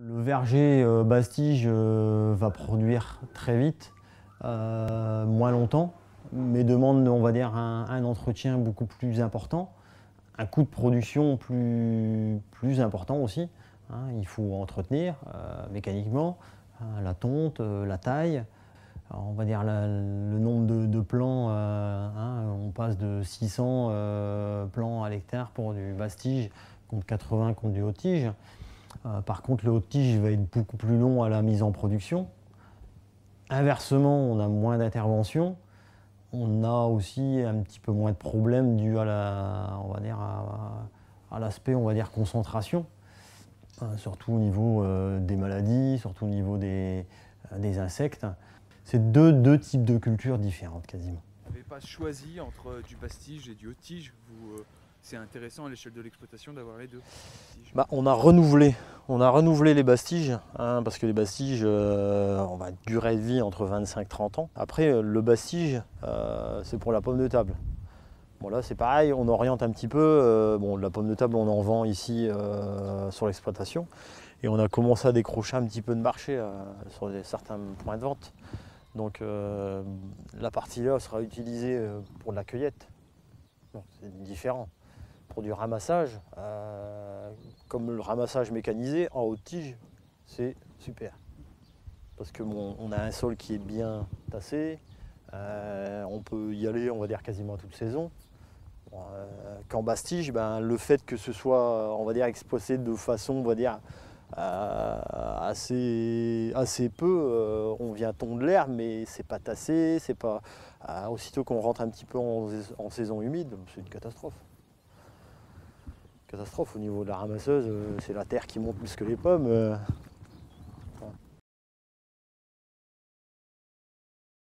Le verger euh, Bastige euh, va produire très vite, euh, moins longtemps, mais demande, on va dire, un, entretien beaucoup plus important, un coût de production plus, important aussi. hein. il faut entretenir mécaniquement hein, la tonte, la taille. On va dire le nombre de, de plants, hein, on passe de 600 euh, plants à l'hectare pour du Bastige contre 80 contre du haut-tige. Euh, par contre, le haut-tige va être beaucoup plus long à la mise en production. Inversement, on a moins d'interventions. On a aussi un petit peu moins de problèmes dus à la, on va dire, à, à l'aspect, on va dire, concentration. Euh, surtout au niveau euh, des maladies, surtout au niveau des, des insectes. C'est deux, deux types de cultures différentes quasiment. Vous n'avez pas choisi entre du bastige et du haut-tige vous, C'est intéressant à l'échelle de l'exploitation d'avoir les deux. Bah, on a renouvelé, on a renouvelé les bastiges, hein, parce que les bastiges, euh, on va durée de vie entre 25 et 30 ans. Après, euh, le bastige, euh, c'est pour la pomme de table. Bon là c'est pareil, on oriente un petit peu. bon, la pomme de table, on en vend ici sur l'exploitation. Et on a commencé à décrocher un petit peu de marché sur certains points de vente. Donc la partie là sera utilisée pour de la cueillette. C'est différent. Pour du ramassage, comme le ramassage mécanisé en haute tige, c'est super. Parce que on a un sol qui est bien tassé, euh, on peut y aller, on va dire, quasiment toute saison. Euh, Qu'en basse tige, ben, le fait que ce soit, on va dire, exposé de façon, on va dire, euh, assez, peu, on vient tondre l'herbe, mais c'est pas tassé, c'est pas. aussitôt qu'on rentre un petit peu en saison humide, c'est une catastrophe catastrophe au niveau de la ramasseuse, euh, c'est la terre qui monte plus que les pommes. euh,